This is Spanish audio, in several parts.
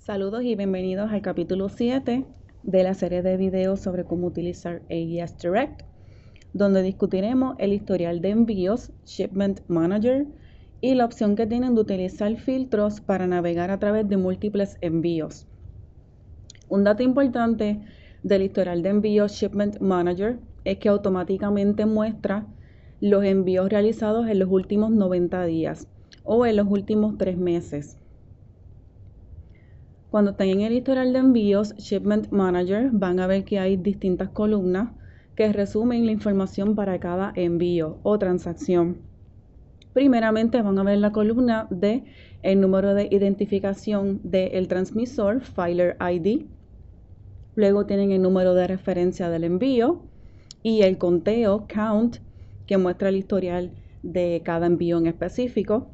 Saludos y bienvenidos al capítulo 7 de la serie de videos sobre cómo utilizar AES Direct, donde discutiremos el historial de envíos, Shipment Manager y la opción que tienen de utilizar filtros para navegar a través de múltiples envíos. Un dato importante del historial de envíos Shipment Manager es que automáticamente muestra los envíos realizados en los últimos 90 días o en los últimos 3 meses. Cuando estén en el historial de envíos Shipment Manager van a ver que hay distintas columnas que resumen la información para cada envío o transacción. Primeramente van a ver la columna de el número de identificación del transmisor, Filer ID. Luego tienen el número de referencia del envío y el conteo, count, que muestra el historial de cada envío en específico.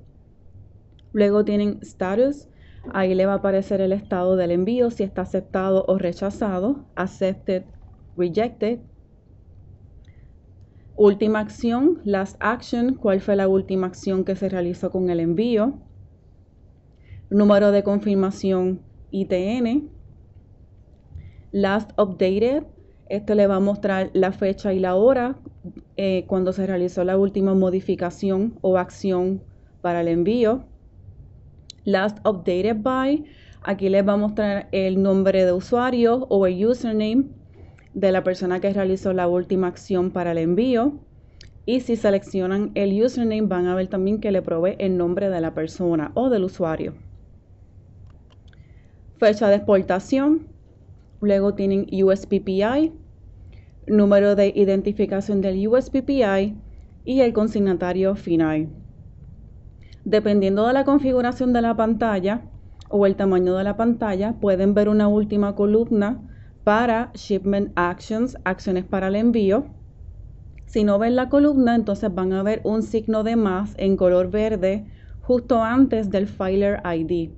Luego tienen status, Ahí le va a aparecer el estado del envío, si está aceptado o rechazado, accepted, rejected. Última acción, last action, cuál fue la última acción que se realizó con el envío. Número de confirmación ITN. Last updated, este le va a mostrar la fecha y la hora eh, cuando se realizó la última modificación o acción para el envío last updated by. Aquí les va a mostrar el nombre de usuario o el username de la persona que realizó la última acción para el envío. Y si seleccionan el username van a ver también que le provee el nombre de la persona o del usuario. Fecha de exportación. Luego tienen USPPI, número de identificación del USPPI y el consignatario final. Dependiendo de la configuración de la pantalla o el tamaño de la pantalla, pueden ver una última columna para Shipment Actions, acciones para el envío. Si no ven la columna, entonces van a ver un signo de más en color verde justo antes del Filer ID.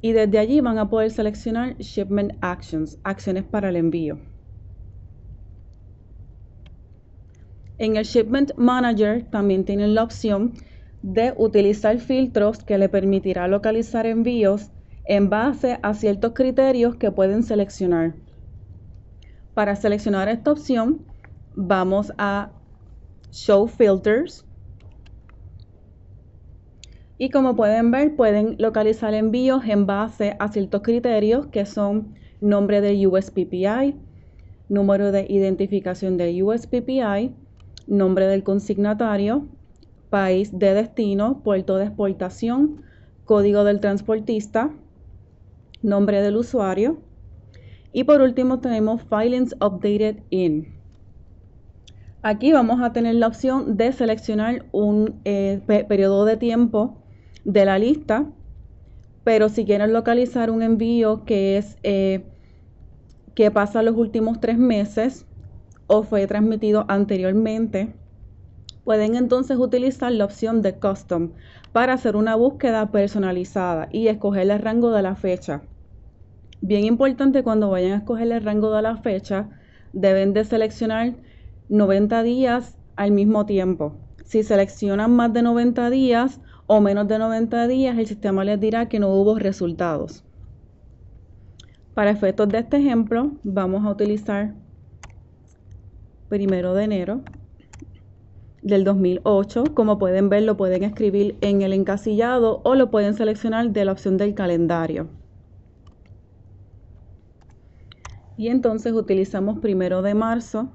Y desde allí van a poder seleccionar Shipment Actions, acciones para el envío. En el Shipment Manager también tienen la opción de utilizar filtros que le permitirá localizar envíos en base a ciertos criterios que pueden seleccionar. Para seleccionar esta opción, vamos a Show Filters. Y como pueden ver, pueden localizar envíos en base a ciertos criterios que son nombre de USPPI, número de identificación de USPPI, nombre del consignatario, país de destino, puerto de exportación, código del transportista, nombre del usuario. Y por último tenemos Filings Updated In. Aquí vamos a tener la opción de seleccionar un eh, periodo de tiempo de la lista, pero si quieren localizar un envío que es eh, que pasa los últimos tres meses o fue transmitido anteriormente, Pueden entonces utilizar la opción de Custom para hacer una búsqueda personalizada y escoger el rango de la fecha. Bien importante cuando vayan a escoger el rango de la fecha, deben de seleccionar 90 días al mismo tiempo. Si seleccionan más de 90 días o menos de 90 días, el sistema les dirá que no hubo resultados. Para efectos de este ejemplo, vamos a utilizar primero de enero del 2008. Como pueden ver, lo pueden escribir en el encasillado o lo pueden seleccionar de la opción del calendario. Y entonces utilizamos primero de marzo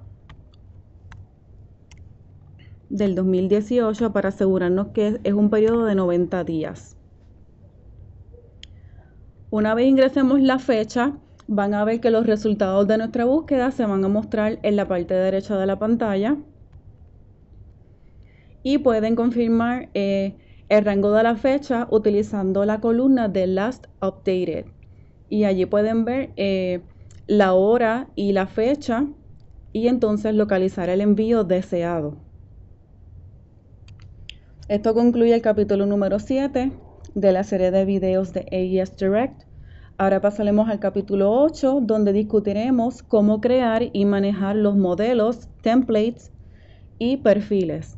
del 2018 para asegurarnos que es un periodo de 90 días. Una vez ingresemos la fecha, van a ver que los resultados de nuestra búsqueda se van a mostrar en la parte derecha de la pantalla y pueden confirmar eh, el rango de la fecha utilizando la columna de Last Updated. Y allí pueden ver eh, la hora y la fecha y entonces localizar el envío deseado. Esto concluye el capítulo número 7 de la serie de videos de AES Direct. Ahora pasaremos al capítulo 8 donde discutiremos cómo crear y manejar los modelos, templates y perfiles.